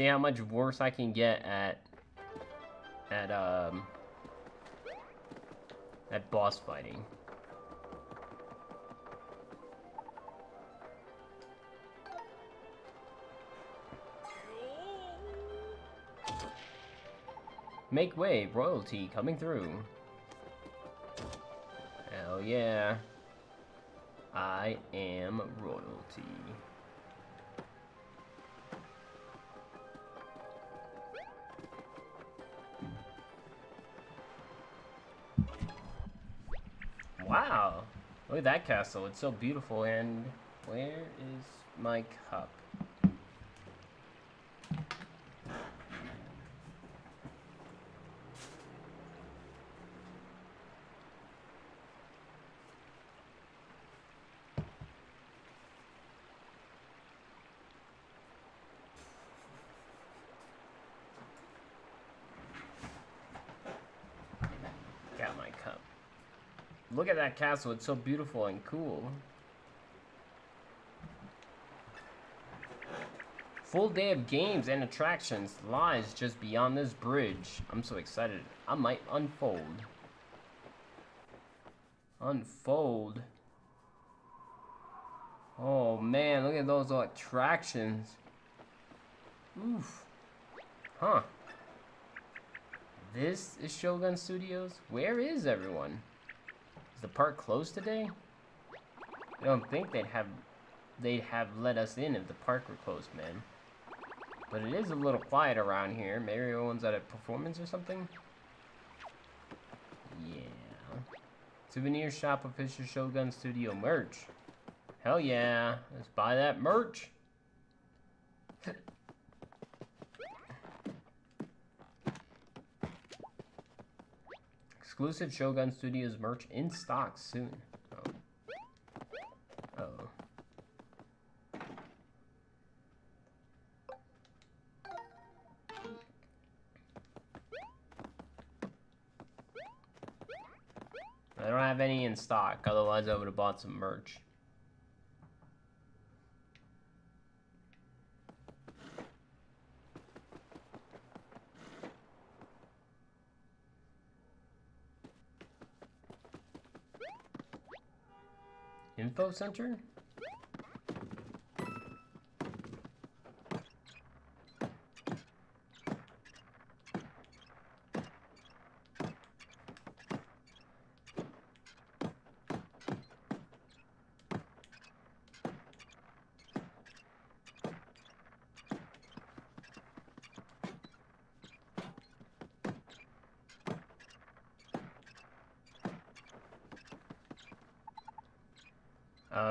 See how much worse I can get at at um at boss fighting. Make way, royalty coming through. Hell yeah. I am royalty. Wow. Look at that castle. It's so beautiful. And where is my cup? Got my cup. Look at that castle. It's so beautiful and cool. Full day of games and attractions lies just beyond this bridge. I'm so excited. I might unfold. Unfold. Oh man, look at those attractions. Oof. Huh. This is Shogun Studios? Where is everyone? Is the park closed today? I don't think they'd have they'd have let us in if the park were closed, man. But it is a little quiet around here. Maybe everyone's at a performance or something? Yeah. Souvenir shop official Shogun Studio merch. Hell yeah. Let's buy that merch. Exclusive Shogun Studios merch in stock soon. Oh. Oh. I don't have any in stock, otherwise I would have bought some merch. Info center?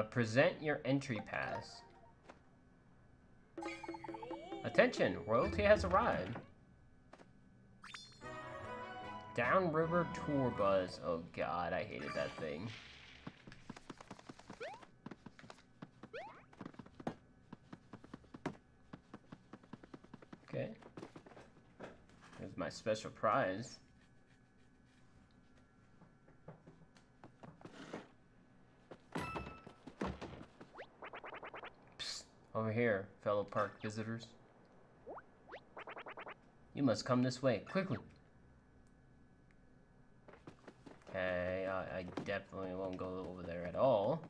Present your entry pass. Attention, royalty has arrived. Downriver Tour Bus. Oh god, I hated that thing. Okay. Here's my special prize. Over here, fellow park visitors. You must come this way, quickly. Okay, I, I definitely won't go over there at all.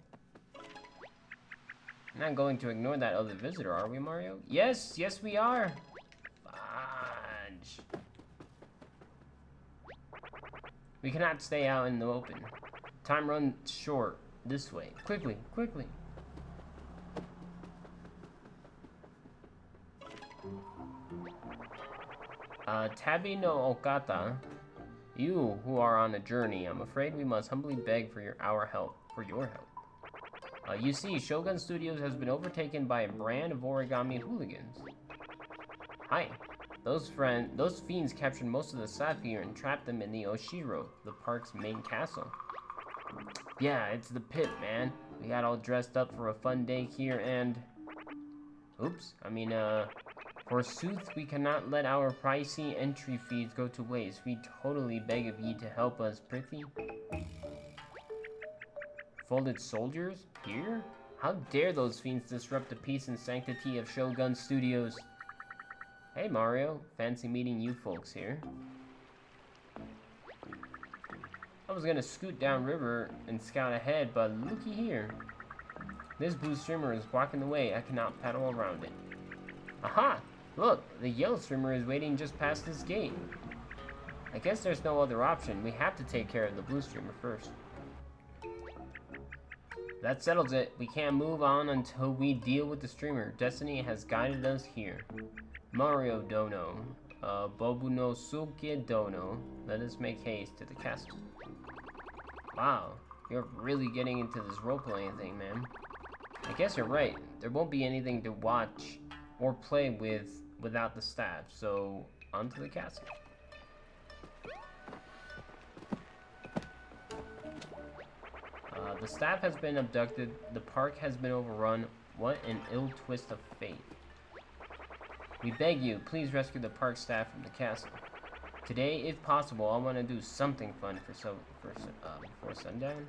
Not going to ignore that other visitor, are we, Mario? Yes, yes we are. Fudge. We cannot stay out in the open. Time runs short. This way. Quickly, quickly. Uh, Tabi no Okata, you who are on a journey, I'm afraid we must humbly beg for your our help, for your help. Uh, you see, Shogun Studios has been overtaken by a brand of origami hooligans. Hi. Those friend, those fiends captured most of the sapphire and trapped them in the Oshiro, the park's main castle. Yeah, it's the pit, man. We got all dressed up for a fun day here and... Oops, I mean, uh... Forsooth, we cannot let our pricey entry fees go to waste. We totally beg of ye to help us, prithee. Folded soldiers? Here? How dare those fiends disrupt the peace and sanctity of Shogun Studios? Hey Mario, fancy meeting you folks here. I was gonna scoot downriver and scout ahead, but looky here. This blue streamer is blocking the way. I cannot paddle around it. Aha! Look, the yellow streamer is waiting just past this gate. I guess there's no other option. We have to take care of the blue streamer first. That settles it. We can't move on until we deal with the streamer. Destiny has guided us here. Mario Dono. Uh, Bobunosuke Dono. Let us make haste to the castle. Wow, you're really getting into this role-playing thing, man. I guess you're right. There won't be anything to watch or play with without the staff, so onto the castle. Uh, the staff has been abducted, the park has been overrun. What an ill twist of fate. We beg you, please rescue the park staff from the castle. Today, if possible, I want to do something fun for so for uh, before sundown.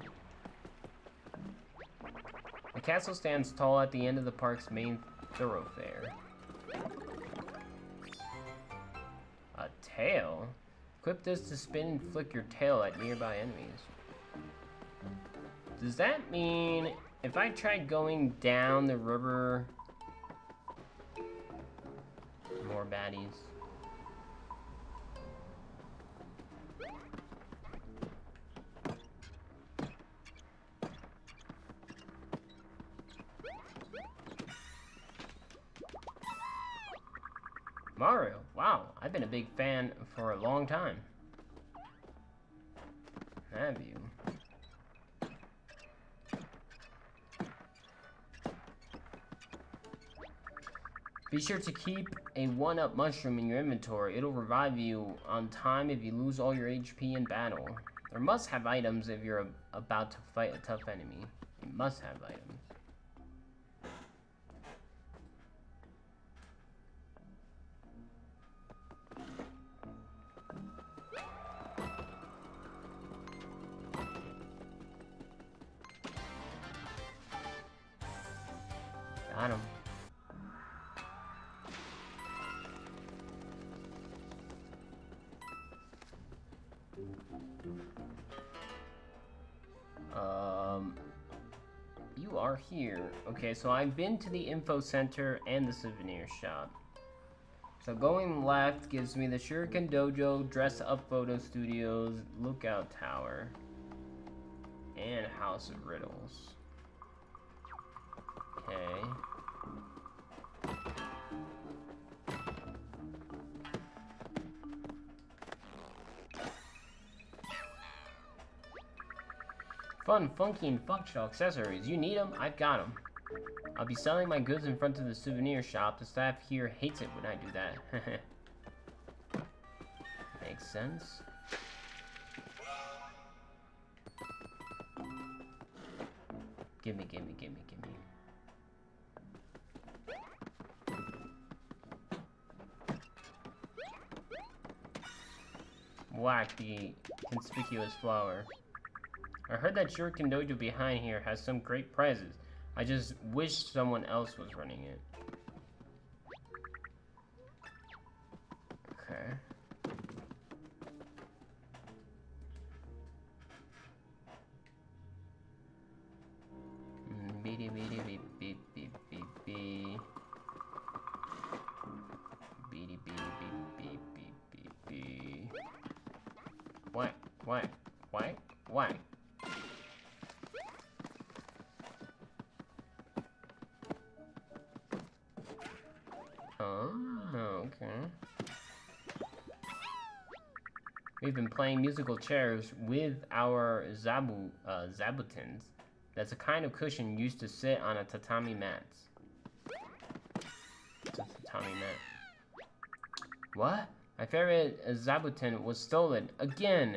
The castle stands tall at the end of the park's main thoroughfare. Tail? Equip this to spin and flick your tail at nearby enemies. Does that mean if I tried going down the river... More baddies. Mario, wow, I've been a big fan for a long time. Have you? Be sure to keep a 1-up mushroom in your inventory. It'll revive you on time if you lose all your HP in battle. There must have items if you're about to fight a tough enemy. You must have items. Okay, so I've been to the info center and the souvenir shop. So going left gives me the Shuriken Dojo, Dress Up Photo Studios, Lookout Tower, and House of Riddles. Okay. Fun, funky, and functional accessories. You need them? I've got them. I'll be selling my goods in front of the souvenir shop. The staff here hates it when I do that. Makes sense. Gimme, gimme, gimme, gimme. Whack the conspicuous flower. I heard that Shuriken Dojo behind here has some great prizes. I just wish someone else was running it. Okay. Mm, beep. We've been playing musical chairs with our Zabu, uh, Zabutons. That's a kind of cushion used to sit on a tatami mat. Tatami mat. What? My favorite uh, Zabuton was stolen again.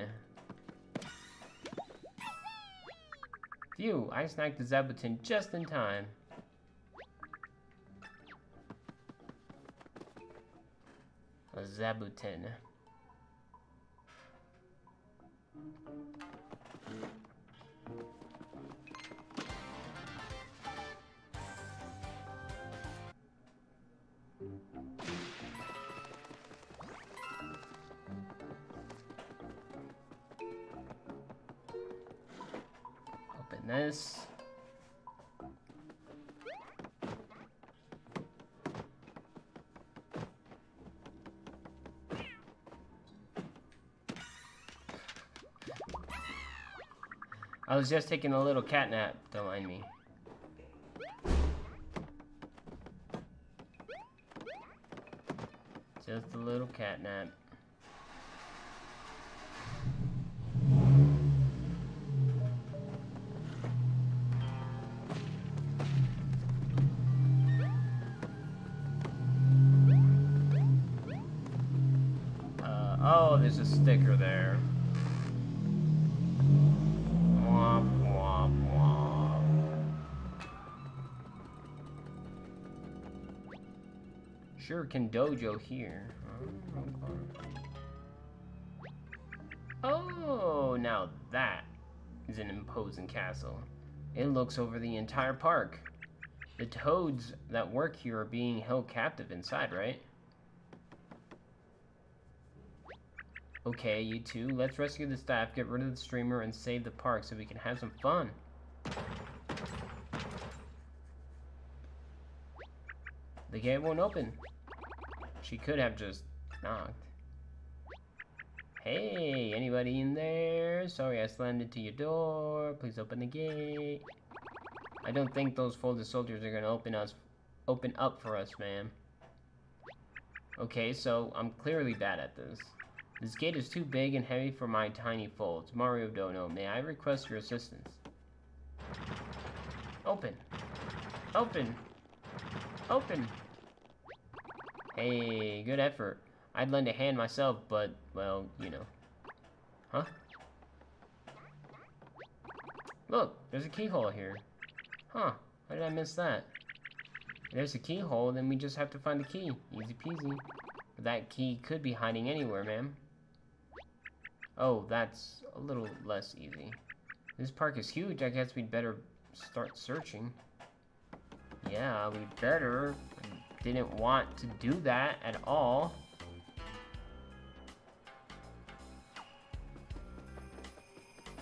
Phew, I snagged the Zabuton just in time. A Open this. I was just taking a little cat nap, don't mind me. Just a little cat nap. Uh, oh, there's a sticker there. Shuriken Dojo here. Oh, now that is an imposing castle. It looks over the entire park. The toads that work here are being held captive inside, right? Okay, you two, let's rescue the staff, get rid of the streamer, and save the park so we can have some fun. The gate won't open. She could have just knocked. Hey, anybody in there? Sorry I slammed into your door. Please open the gate. I don't think those folded soldiers are gonna open us open up for us, ma'am. Okay, so I'm clearly bad at this. This gate is too big and heavy for my tiny folds. Mario Dono, may I request your assistance? Open. Open. Open. Hey, good effort. I'd lend a hand myself, but, well, you know. Huh? Look, there's a keyhole here. Huh, how did I miss that? If there's a keyhole, then we just have to find the key. Easy peasy. But that key could be hiding anywhere, ma'am. Oh, that's a little less easy. This park is huge. I guess we'd better start searching. Yeah, we'd better. Didn't want to do that at all.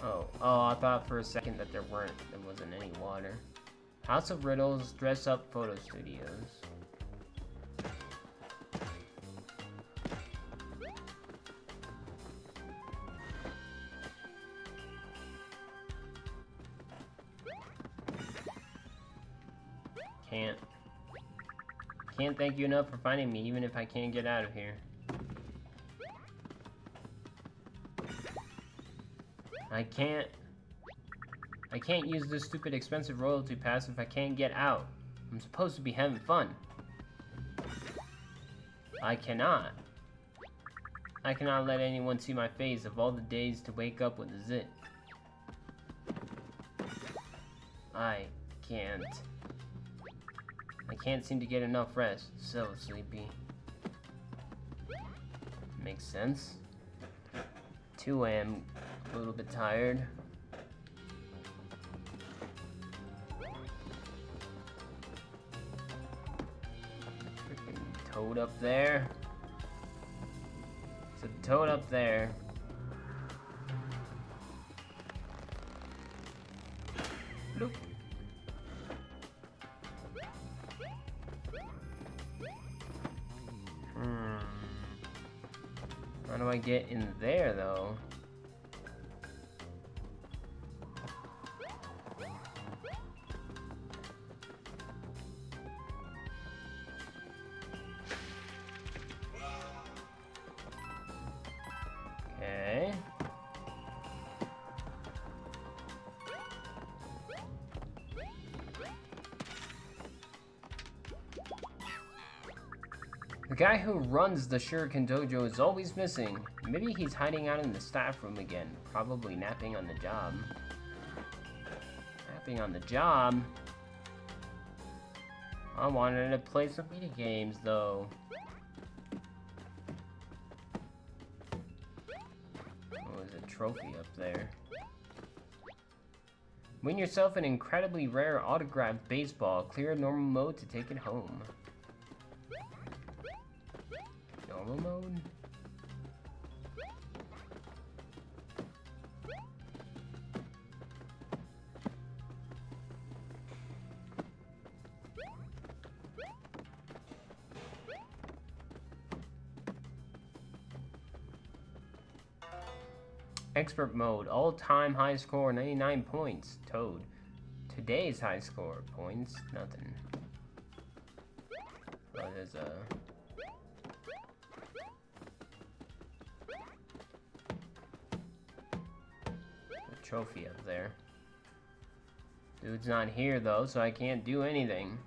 Oh, oh, I thought for a second that there weren't, there wasn't any water. House of Riddles, Dress Up Photo Studios. Thank you enough for finding me, even if I can't get out of here. I can't... I can't use this stupid expensive royalty pass if I can't get out. I'm supposed to be having fun. I cannot. I cannot let anyone see my face of all the days to wake up with a zit. I can't. I can't seem to get enough rest. So sleepy. Makes sense. 2 a.m. A little bit tired. Freaking toad up there. It's a toad up there. Get in there, though? Okay. The guy who runs the Shuriken Dojo is always missing. Maybe he's hiding out in the staff room again, probably napping on the job. Napping on the job? I wanted to play some video games though. Oh, there's a trophy up there. Win yourself an incredibly rare autographed baseball. Clear normal mode to take it home. Normal mode? Expert mode. All-time high score, 99 points. Toad. Today's high score points, nothing. Oh, there's a... a trophy up there. Dude's not here though, so I can't do anything.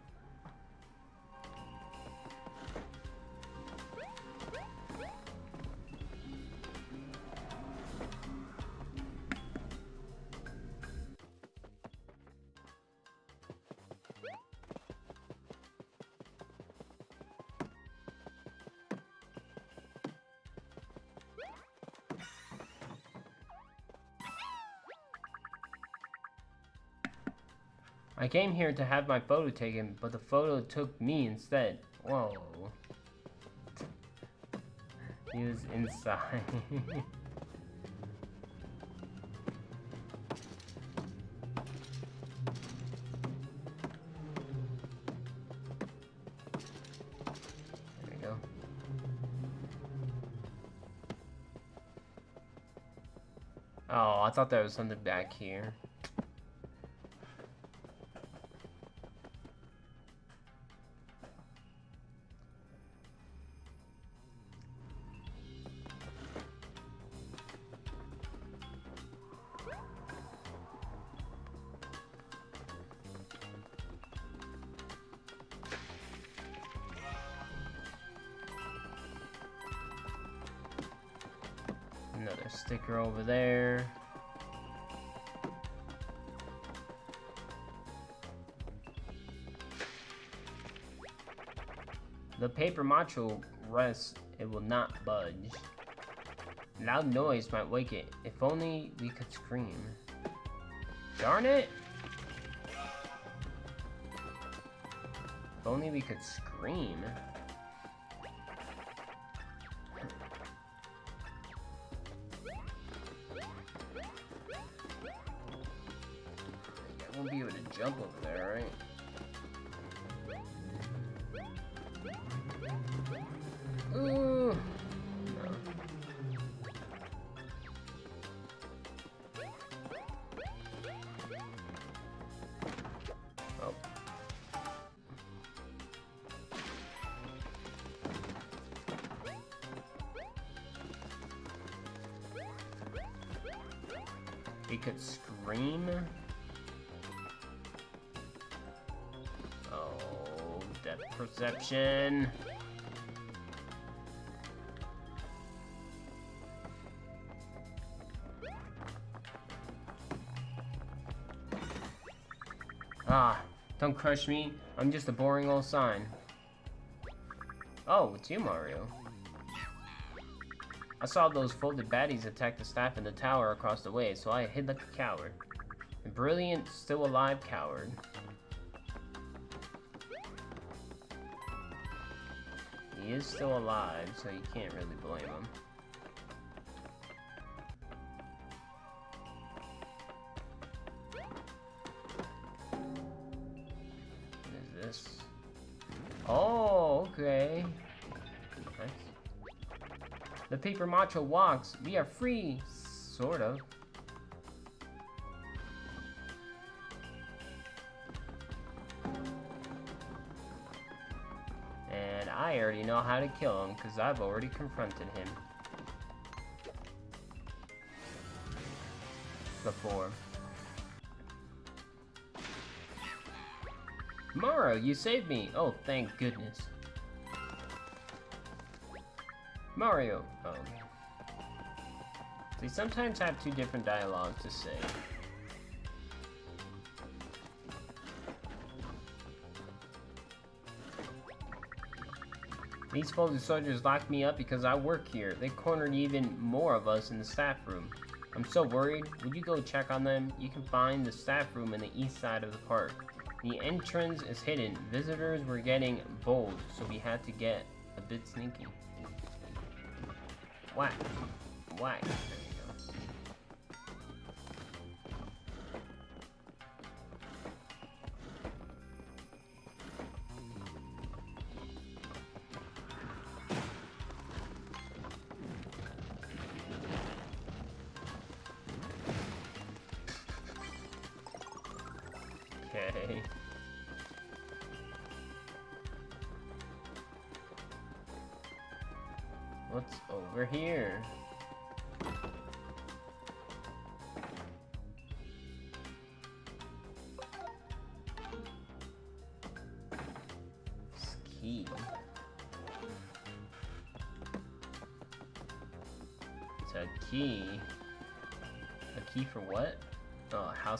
Came here to have my photo taken, but the photo took me instead. Whoa. He was inside. there we go. Oh, I thought there was something back here. Macho rests, it will not budge. Loud noise might wake it. If only we could scream. Darn it! If only we could scream. He could scream. Oh, depth perception. Ah, don't crush me. I'm just a boring old sign. Oh, it's you, Mario. I saw those folded baddies attack the staff in the tower across the way, so I hid like a coward. A brilliant, still alive coward. He is still alive, so you can't really blame him. Paper macho walks. We are free, sort of. And I already know how to kill him because I've already confronted him. Before. Mario, you saved me! Oh, thank goodness. Mario. Oh. They sometimes have two different dialogues to say. These folded soldiers locked me up because I work here. They cornered even more of us in the staff room. I'm so worried. Would you go check on them? You can find the staff room in the east side of the park. The entrance is hidden. Visitors were getting bold, so we had to get a bit sneaky. Whack. Whack.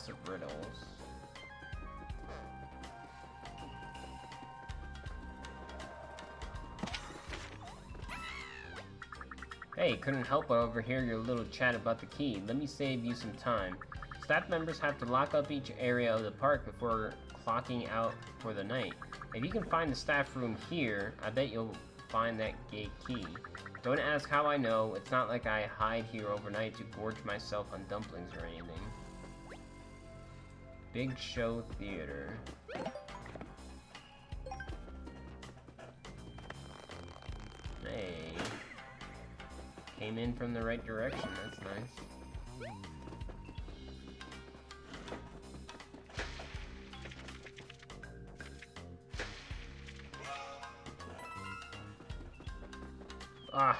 Of Riddles. Hey, couldn't help but overhear your little chat about the key. Let me save you some time. Staff members have to lock up each area of the park before clocking out for the night. If you can find the staff room here, I bet you'll find that gate key. Don't ask how I know, it's not like I hide here overnight to gorge myself on dumplings or anything. Big Show Theater. Hey. Came in from the right direction, that's nice. Ah.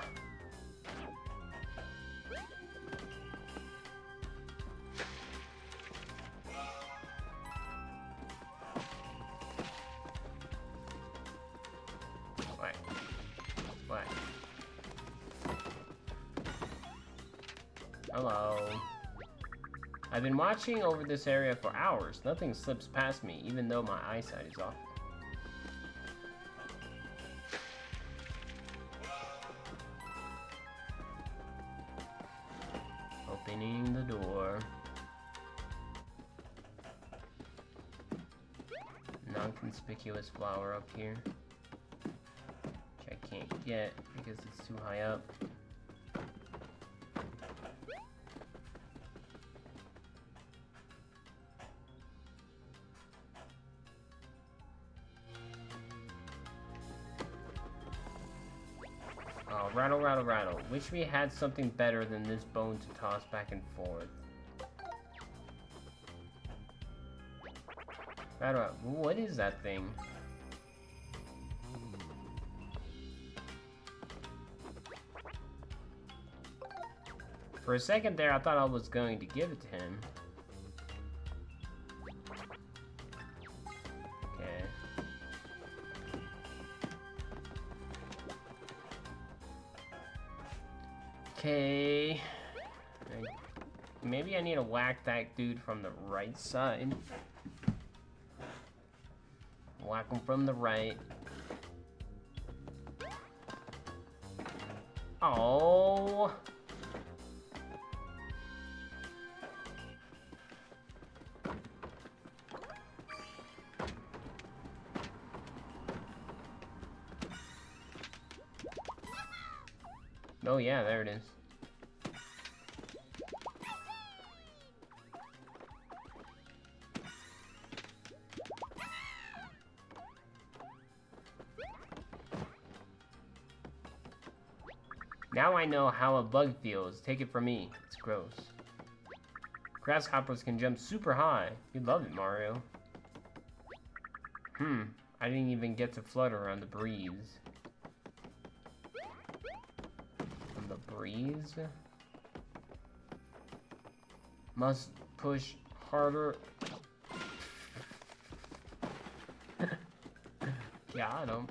I've been watching over this area for hours. Nothing slips past me, even though my eyesight is off. Opening the door. Non-conspicuous flower up here. Which I can't get because it's too high up. Wish we had something better than this bone to toss back and forth. What is that thing? For a second there, I thought I was going to give it to him. Dude from the right side. Whack him from the right. Oh. Oh yeah, there it is. I know how a bug feels. Take it from me. It's gross. Grasshoppers can jump super high. You'd love it, Mario. Hmm. I didn't even get to flutter on the breeze. On the breeze? Must push harder. Got him.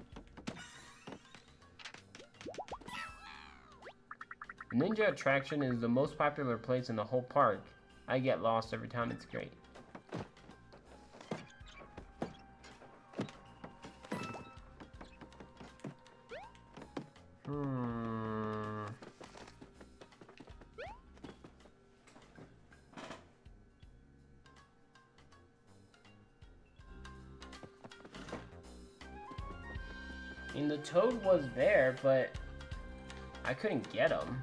Ninja Attraction is the most popular place in the whole park. I get lost every time, it's great. Hmm. I mean, the toad was there, but I couldn't get him.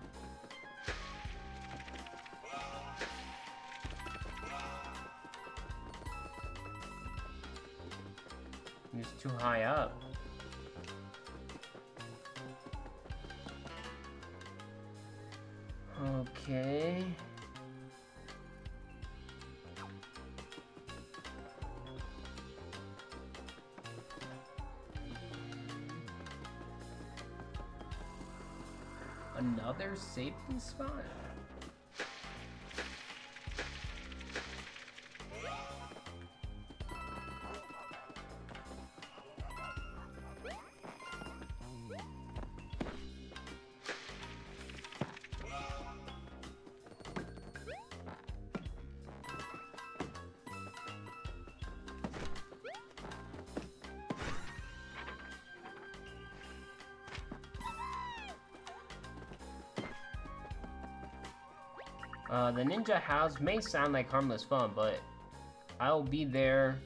high up. Okay. Another safety spot? The ninja house may sound like harmless fun, but I'll be there.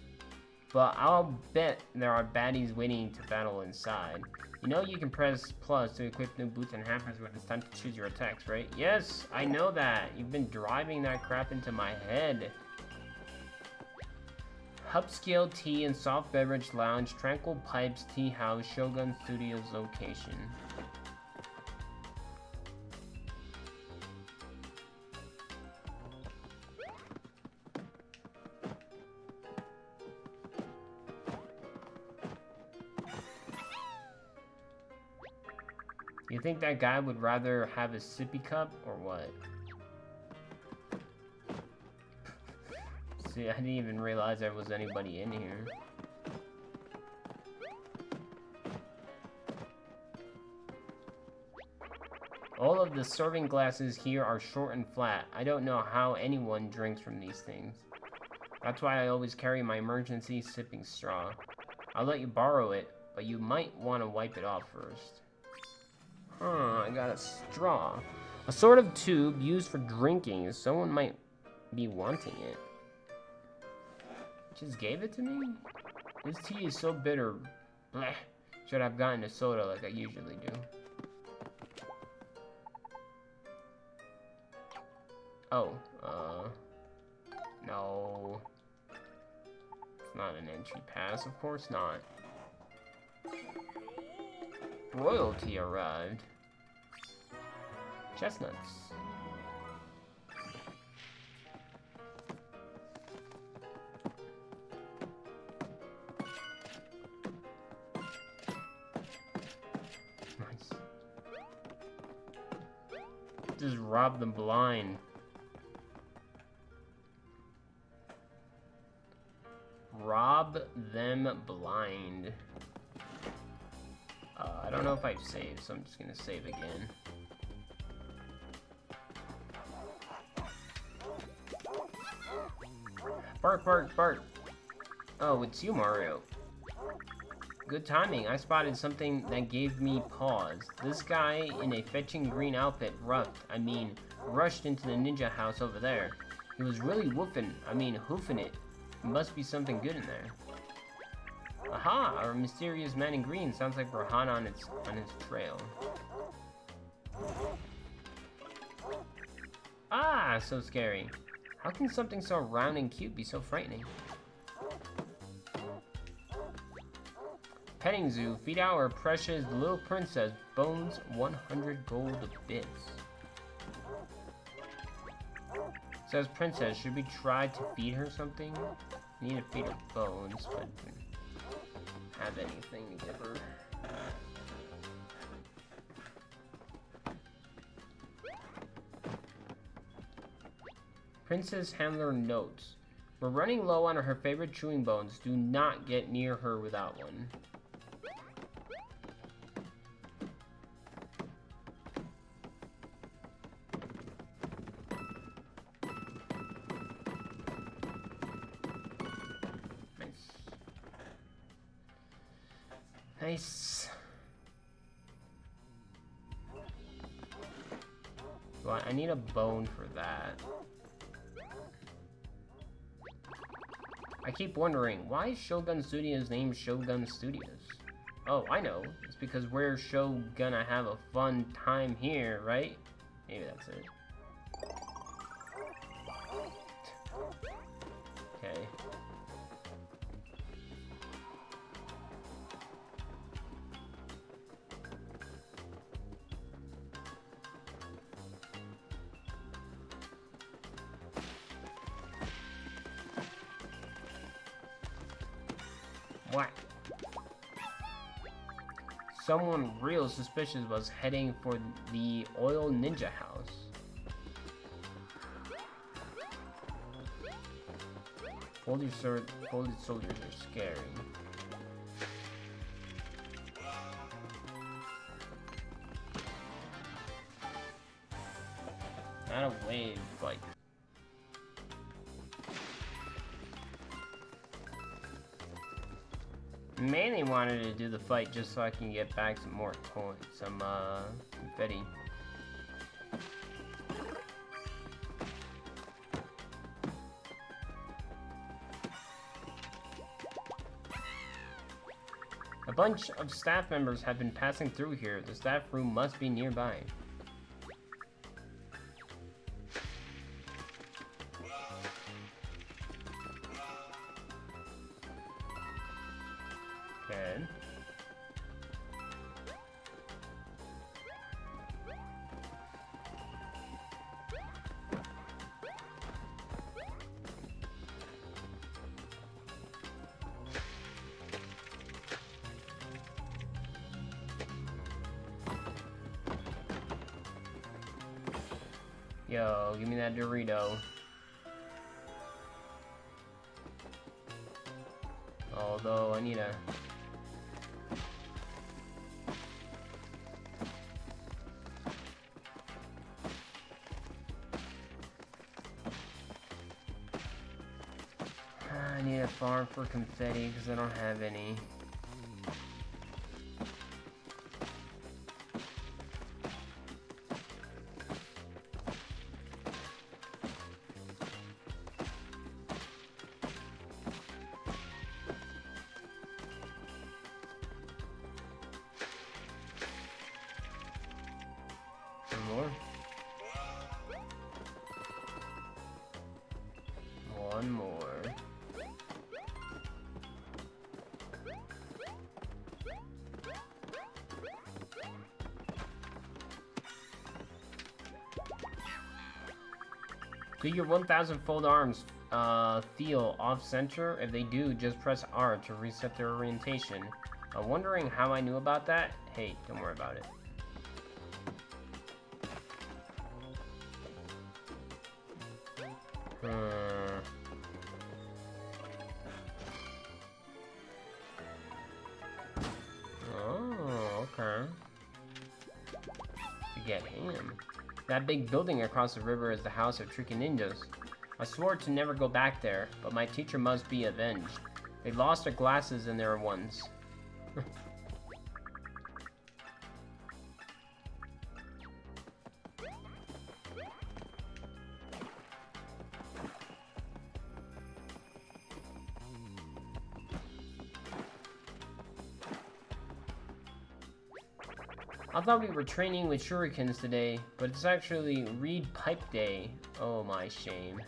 But I'll bet there are baddies waiting to battle inside. You know you can press plus to equip new boots and hammers when it's time to choose your attacks, right? Yes, I know that. You've been driving that crap into my head. Upscale Tea and Soft Beverage Lounge, Tranquil Pipes Tea House, Shogun Studios location. Think that guy would rather have a sippy cup or what? See, I didn't even realize there was anybody in here. All of the serving glasses here are short and flat. I don't know how anyone drinks from these things. That's why I always carry my emergency sipping straw. I'll let you borrow it, but you might want to wipe it off first. I got a straw. A sort of tube used for drinking. Someone might be wanting it. Just gave it to me? This tea is so bitter. Bleh. Should I have gotten a soda like I usually do. Oh, uh... No. It's not an entry pass, of course not. Royalty arrived. Chestnuts. Nice. Just rob them blind. Rob them blind. I don't know if I've saved, so I'm just gonna save again. Bark, bark, bark. Oh, it's you, Mario. Good timing. I spotted something that gave me pause. This guy in a fetching green outfit roughed, I mean, rushed into the ninja house over there. He was really woofing, I mean, hoofing it. Must be something good in there. Aha! Our mysterious man in green sounds like Brahana on its on his trail. Ah, so scary. How can something so round and cute be so frightening? Petting zoo, feed our precious little princess bones 100 gold bits. Says princess, should we try to feed her something? Need to feed her bones, but have anything to give her. Princess Handler notes. We're running low on her favorite chewing bones. Do not get near her without one. A bone for that. I keep wondering, why is Shogun Studios named Shogun Studios? Oh, I know. It's because we're show gonna have a fun time here, right? Maybe that's it. Suspicious was heading for the oil ninja house. Folded, sword, folded soldiers are scary. Mainly wanted to do the fight just so I can get back some more coins, some uh, confetti. A bunch of staff members have been passing through here. The staff room must be nearby. That Dorito. Although I need a I need a farm for confetti because I don't have any. Do your 1000 fold arms uh, feel off-center? If they do, just press R to reset their orientation. I'm wondering how I knew about that? Hey, don't worry about it. Big building across the river is the house of Tricky Ninjas. I swore to never go back there, but my teacher must be avenged. They lost their glasses and their ones. thought we were training with shurikens today, but it's actually reed pipe day. Oh my shame.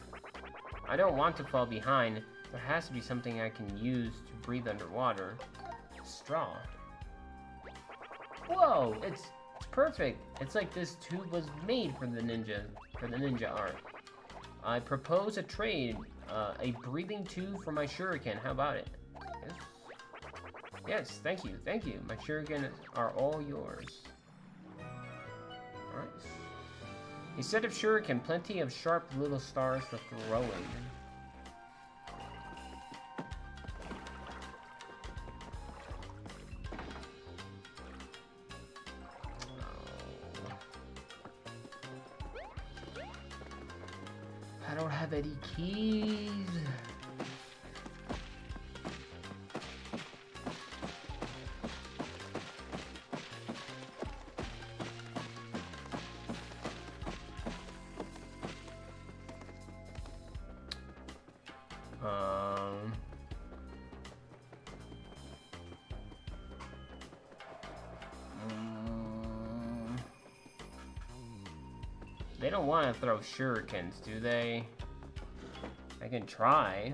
I don't want to fall behind. There has to be something I can use to breathe underwater. Straw. Whoa, it's, it's perfect. It's like this tube was made for the ninja, for the ninja art. I propose a trade, uh, a breathing tube for my shuriken. How about it? Yes. Yes, thank you, thank you. My shuriken are all yours. A set of shuriken, plenty of sharp little stars for throwing. I don't have any keys. Don't want to throw shurikens, do they? I can try.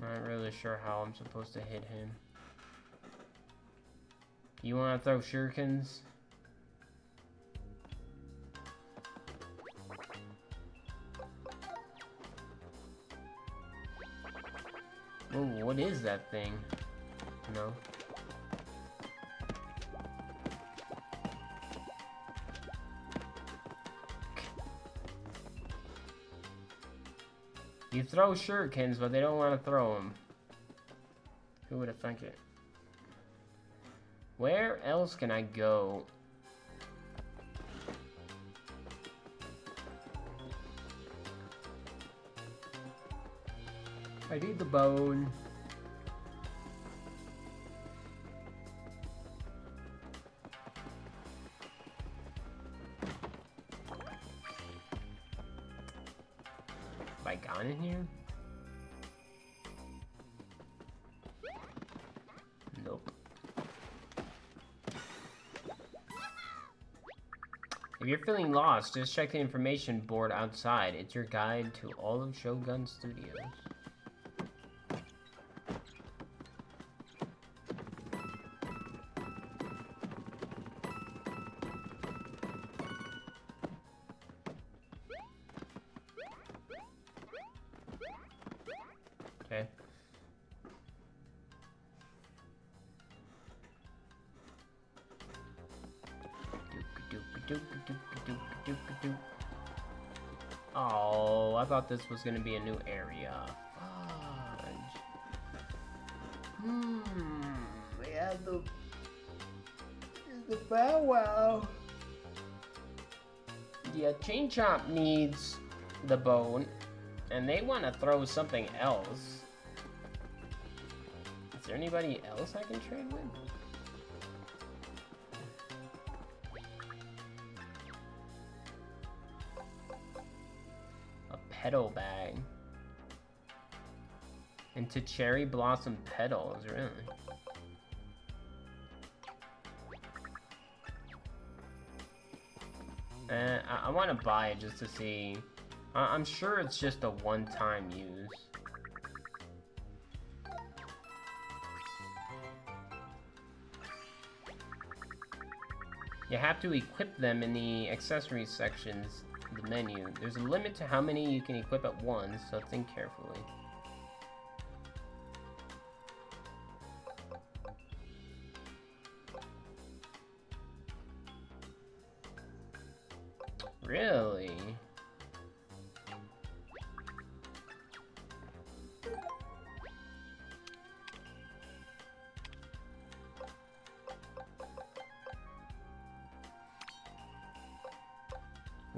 Not really sure how I'm supposed to hit him. You want to throw shurikens? What is that thing? You throw shurikens, but they don't want to throw them. Who would have thunk it? Where else can I go? I need the bone. I gone in here? Nope. If you're feeling lost, just check the information board outside. It's your guide to all of Shogun Studios. Thought this was gonna be a new area. Fudge. Hmm. Yeah, the the bow wow. Yeah, Chain Chomp needs the bone, and they want to throw something else. Is there anybody else I can trade with? Petal bag. Into cherry blossom petals, really? Uh, I, I want to buy it just to see. I I'm sure it's just a one-time use. You have to equip them in the accessories sections the menu. There's a limit to how many you can equip at once, so think carefully. Really?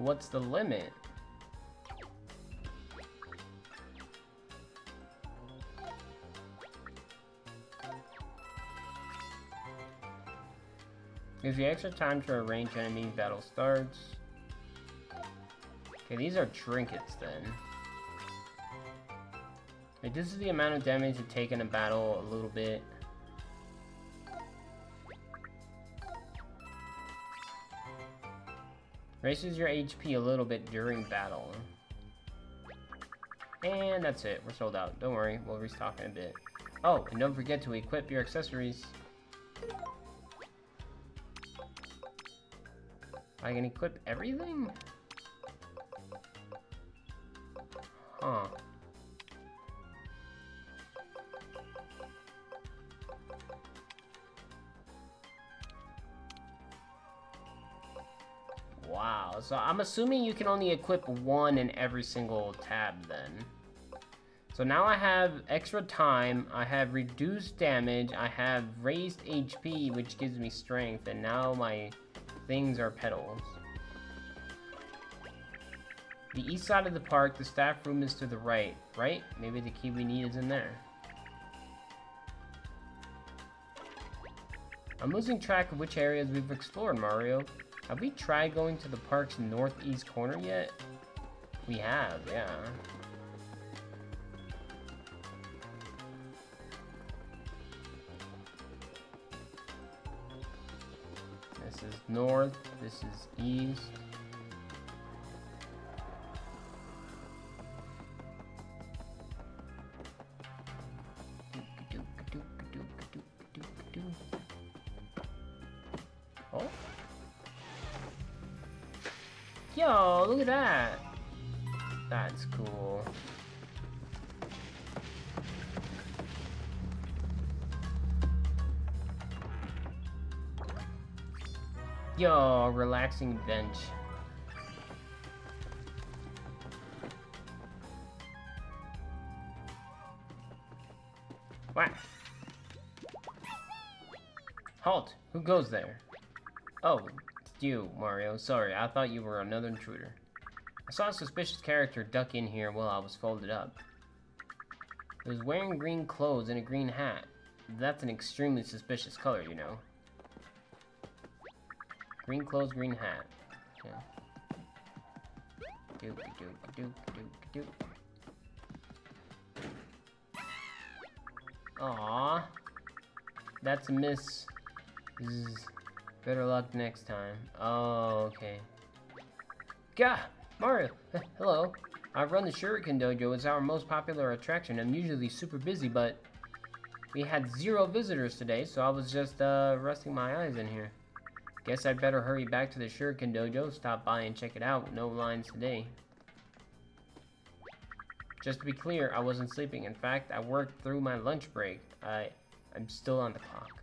What's the limit? Gives you extra time to arrange enemy battle starts. Okay, these are trinkets then. This is the amount of damage you take in a battle a little bit. Raises your HP a little bit during battle. And that's it. We're sold out. Don't worry. We'll restock in a bit. Oh, and don't forget to equip your accessories. I can equip everything? So I'm assuming you can only equip one in every single tab then. So now I have extra time, I have reduced damage, I have raised HP, which gives me strength, and now my things are petals. The east side of the park, the staff room is to the right, right? Maybe the key we need is in there. I'm losing track of which areas we've explored, Mario. Have we tried going to the park's northeast corner yet? We have, yeah. This is north, this is east. Yo, relaxing bench. What? Halt! Who goes there? Oh, it's you, Mario. Sorry, I thought you were another intruder. I saw a suspicious character duck in here while I was folded up. He was wearing green clothes and a green hat. That's an extremely suspicious color, you know. Green clothes, green hat. Yeah. Doop doop doop doop doop. Aww. That's a miss. Zzz. Better luck next time. Oh, okay. Gah! Mario! Hello. I run the Shuriken Dojo. It's our most popular attraction. I'm usually super busy, but we had zero visitors today, so I was just uh, resting my eyes in here. Guess I'd better hurry back to the Shuriken Dojo, stop by and check it out. No lines today. Just to be clear, I wasn't sleeping. In fact, I worked through my lunch break. I, I'm still on the clock.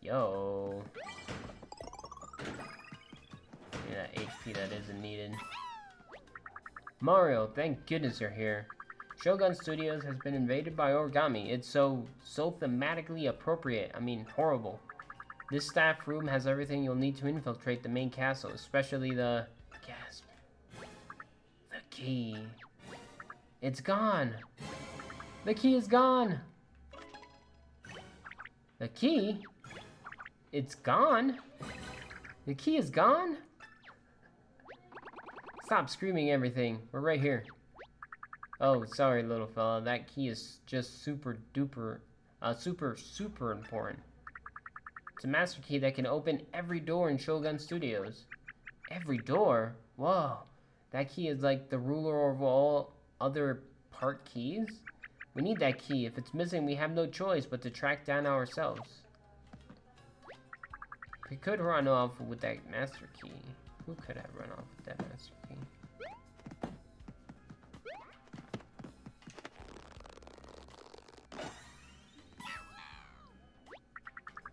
Yo. Yeah, HP that isn't needed. Mario, thank goodness you're here. Shogun Studios has been invaded by origami. It's so, so thematically appropriate. I mean, horrible. This staff room has everything you'll need to infiltrate the main castle, especially the... Gasp. The key. It's gone. The key is gone. The key? It's gone? The key is gone? Stop screaming everything. We're right here. Oh, sorry, little fella. That key is just super duper, uh, super, super important. It's a master key that can open every door in Shogun Studios. Every door? Whoa. That key is like the ruler of all other part keys? We need that key. If it's missing, we have no choice but to track down ourselves. We could run off with that master key. Who could have run off with that master key?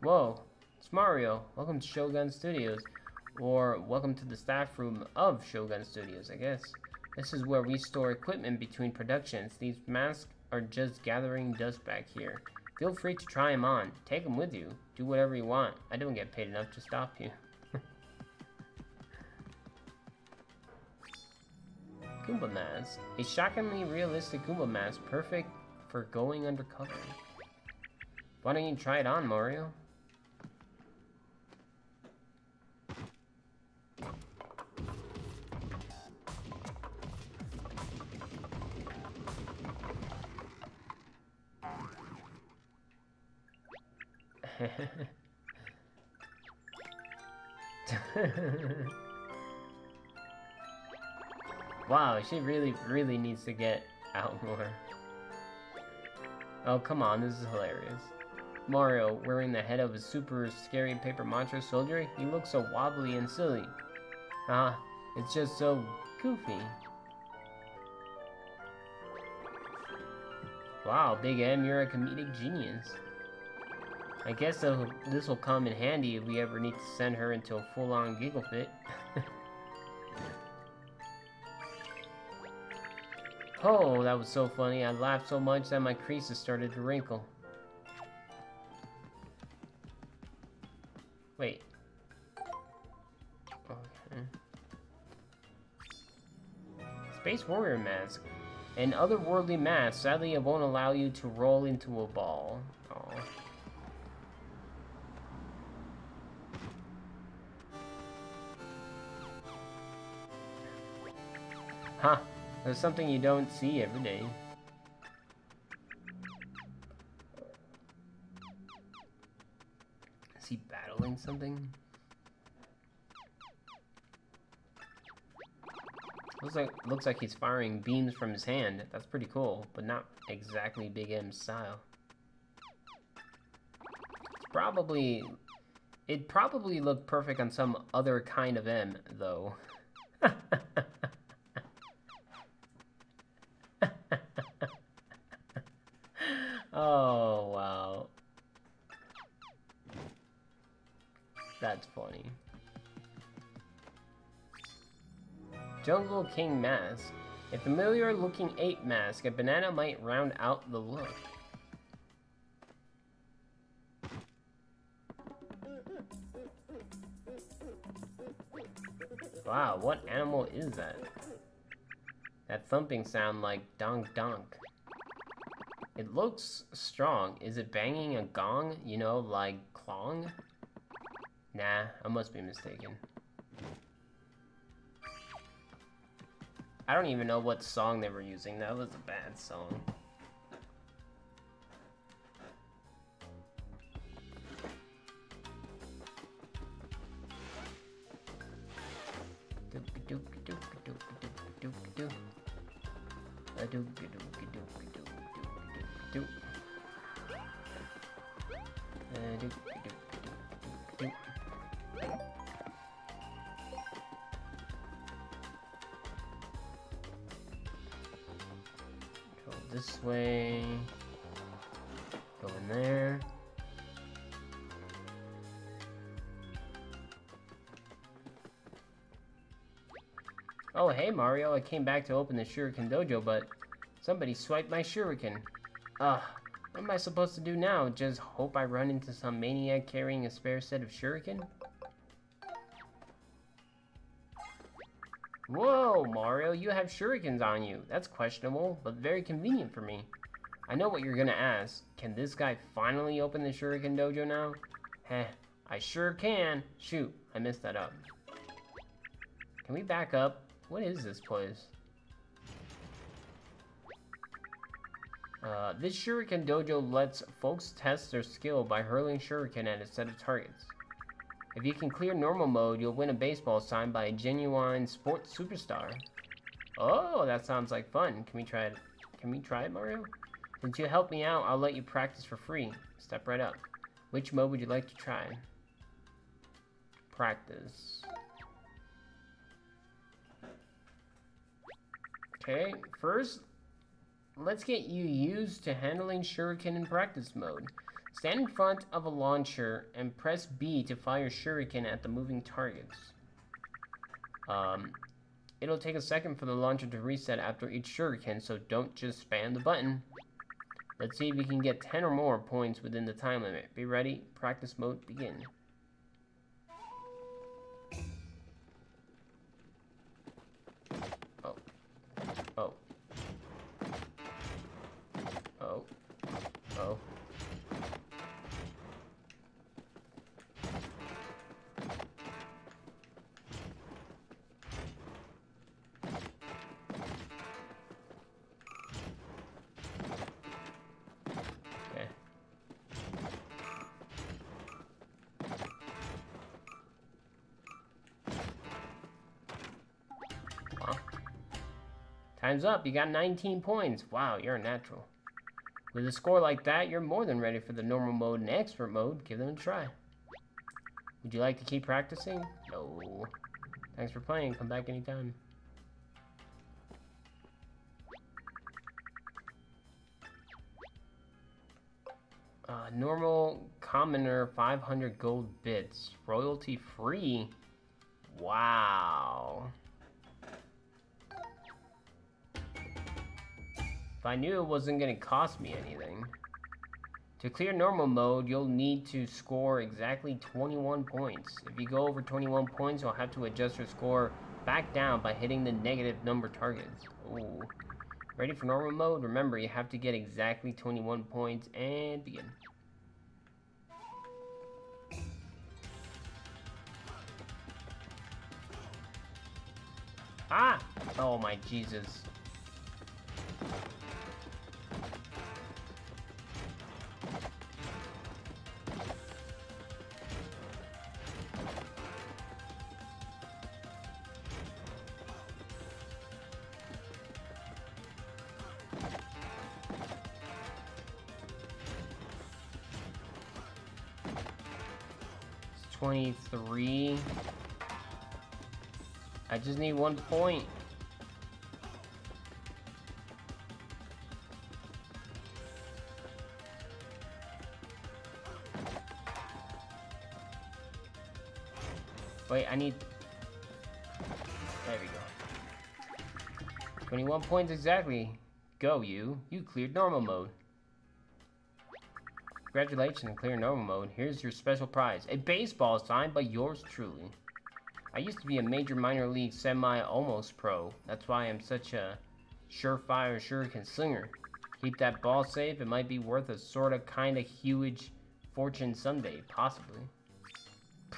Whoa, it's Mario. Welcome to Shogun Studios. Or, welcome to the staff room of Shogun Studios, I guess. This is where we store equipment between productions. These masks are just gathering dust back here. Feel free to try them on. Take them with you. Do whatever you want. I don't get paid enough to stop you. Goomba mask. A shockingly realistic Goomba mask, perfect for going undercover. Why don't you try it on, Mario? She really, really needs to get out more. Oh, come on, this is hilarious. Mario, wearing the head of a super scary paper macho soldier, he looks so wobbly and silly. Ah, it's just so goofy. Wow, Big M, you're a comedic genius. I guess this will come in handy if we ever need to send her into a full-on giggle fit. oh, that was so funny. I laughed so much that my creases started to wrinkle. Wait. Okay. Space Warrior Mask. An otherworldly mask. Sadly, it won't allow you to roll into a ball. Aww. Huh. There's something you don't see every day. Is he battling something? Looks like looks like he's firing beams from his hand. That's pretty cool, but not exactly Big M style. It's probably It probably looked perfect on some other kind of M, though. oh, wow. That's funny. Jungle King Mask. A familiar looking ape mask, a banana might round out the look. Wow, what animal is that? That thumping sound like donk donk. It looks strong. Is it banging a gong? You know, like clong? Nah, I must be mistaken. I don't even know what song they were using. That was a bad song. Hey Mario, I came back to open the Shuriken Dojo, but somebody swiped my Shuriken. Ugh, what am I supposed to do now? Just hope I run into some maniac carrying a spare set of Shuriken? Whoa, Mario, you have shurikens on you. That's questionable, but very convenient for me. I know what you're gonna ask. Can this guy finally open the shuriken dojo now? Heh, I sure can. Shoot, I messed that up. Can we back up? What is this place? Uh, this shuriken dojo lets folks test their skill by hurling shuriken at a set of targets. If you can clear normal mode, you'll win a baseball signed by a genuine sports superstar. Oh, that sounds like fun. Can we try it? Can we try it, Mario? Since you help me out, I'll let you practice for free. Step right up. Which mode would you like to try? Practice. Okay, first, let's get you used to handling shuriken in practice mode. Stand in front of a launcher and press B to fire shuriken at the moving targets. Um, it'll take a second for the launcher to reset after each shuriken, so don't just spam the button. Let's see if we can get 10 or more points within the time limit. Be ready, practice mode begin. Time's up. You got 19 points. Wow, you're a natural. With a score like that, you're more than ready for the normal mode and expert mode. Give them a try. Would you like to keep practicing? No. Thanks for playing. Come back anytime. Uh, normal commoner 500 gold bits. Royalty free. Wow. If I knew it wasn't going to cost me anything. To clear normal mode, you'll need to score exactly 21 points. If you go over 21 points, you'll have to adjust your score back down by hitting the negative number targets. Ooh. Ready for normal mode? Remember, you have to get exactly 21 points and begin. Ah! Oh my Jesus. Just need one point. Wait, I need... There we go. 21 points exactly. Go, you. You cleared normal mode. Congratulations, on clear normal mode. Here's your special prize. A baseball signed by yours truly. I used to be a major minor league semi-almost pro. That's why I'm such a surefire shuriken slinger. Keep that ball safe, it might be worth a sorta kinda huge fortune someday, possibly.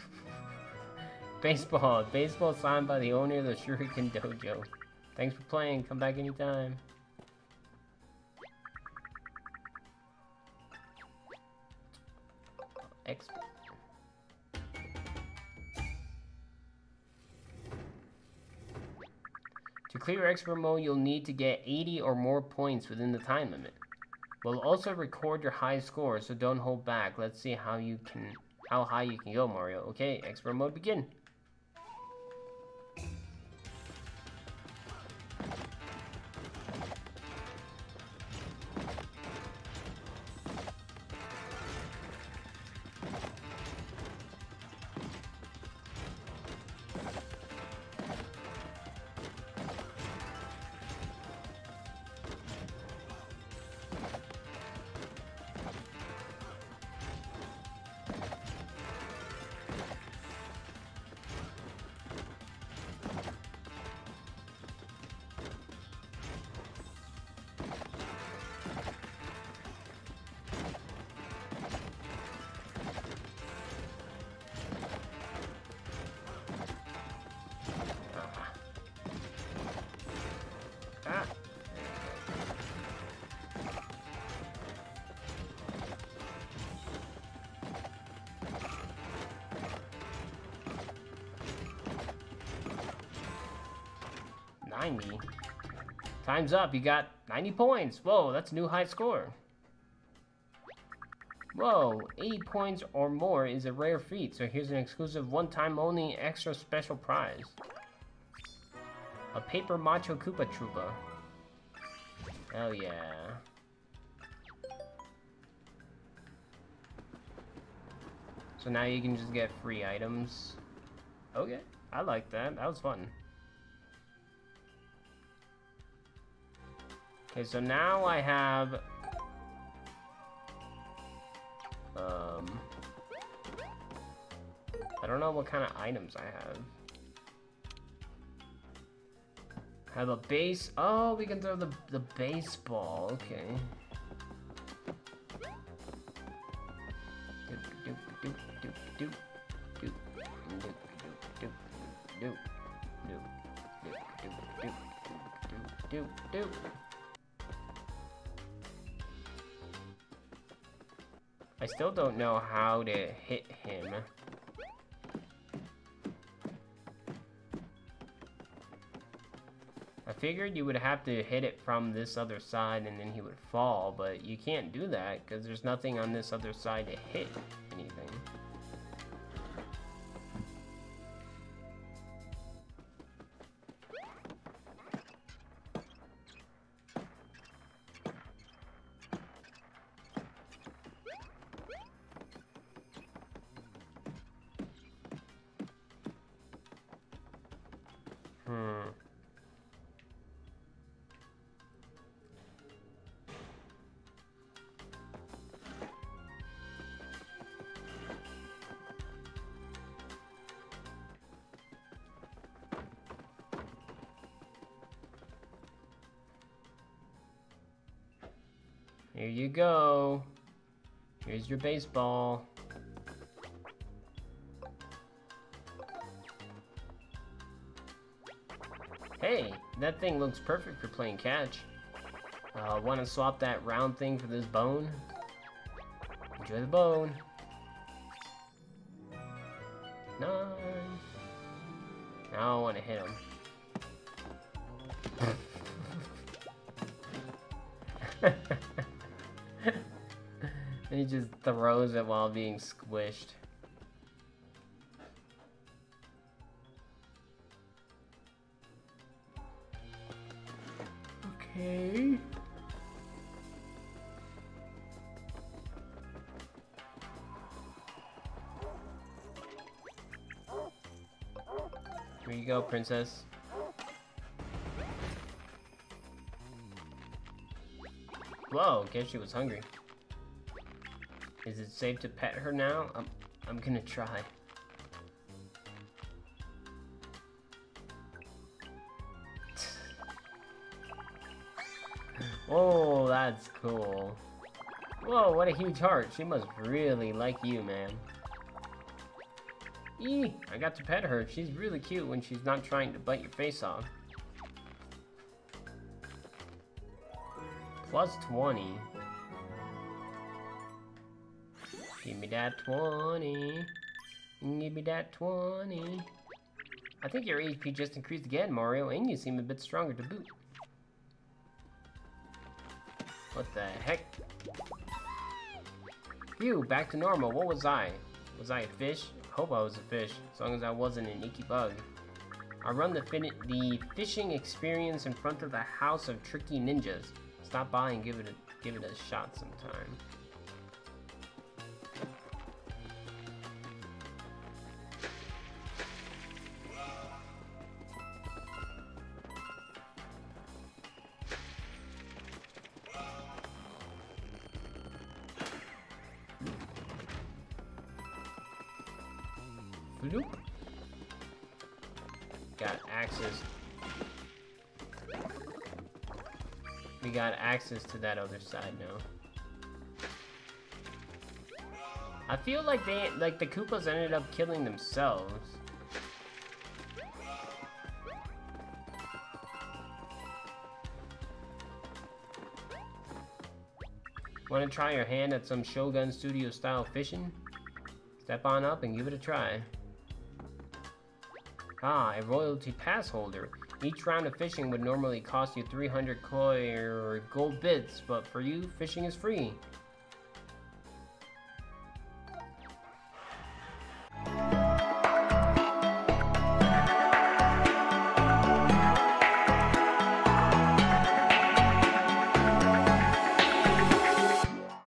Baseball. Baseball signed by the owner of the Shuriken Dojo. Thanks for playing. Come back anytime. X. clear expert mode, you'll need to get 80 or more points within the time limit. We'll also record your high score, so don't hold back. Let's see how you can how high you can go, Mario. Okay, expert mode begin. 90. Time's up. You got 90 points. Whoa, that's a new high score. Whoa, 80 points or more is a rare feat, so here's an exclusive one-time only extra special prize. A paper Macho Koopa Troopa. Hell yeah. So now you can just get free items. Okay, I like that. That was fun. Okay, so now I have... Um... I don't know what kind of items I have. Have a base. Oh, we can throw the the baseball. Okay. I still don't know how to hit him. I figured you would have to hit it from this other side and then he would fall, but you can't do that because there's nothing on this other side to hit anything. Hmm. Here you go. Here's your baseball. That thing looks perfect for playing catch. Uh, want to swap that round thing for this bone? Enjoy the bone. Nice. Now I want to hit him. and he just throws it while being squished. Princess. Whoa, guess she was hungry. Is it safe to pet her now? I'm, I'm gonna try. oh, that's cool. Whoa, what a huge heart. She must really like you, man. Eee, I got to pet her. She's really cute when she's not trying to bite your face off. Plus 20. Give me that 20. Give me that 20. I think your HP just increased again, Mario, and you seem a bit stronger to boot. What the heck? Phew, back to normal. What was I? Was I a fish? Hope I was a fish, as long as I wasn't an icky bug. I run the, the fishing experience in front of the House of Tricky Ninjas. Stop by and give it a, give it a shot sometime. Access to that other side now. I feel like they, like the Koopas ended up killing themselves. Want to try your hand at some Shogun Studio style fishing? Step on up and give it a try. Ah, a royalty pass holder. Each round of fishing would normally cost you 300 koi or gold bits, but for you, fishing is free.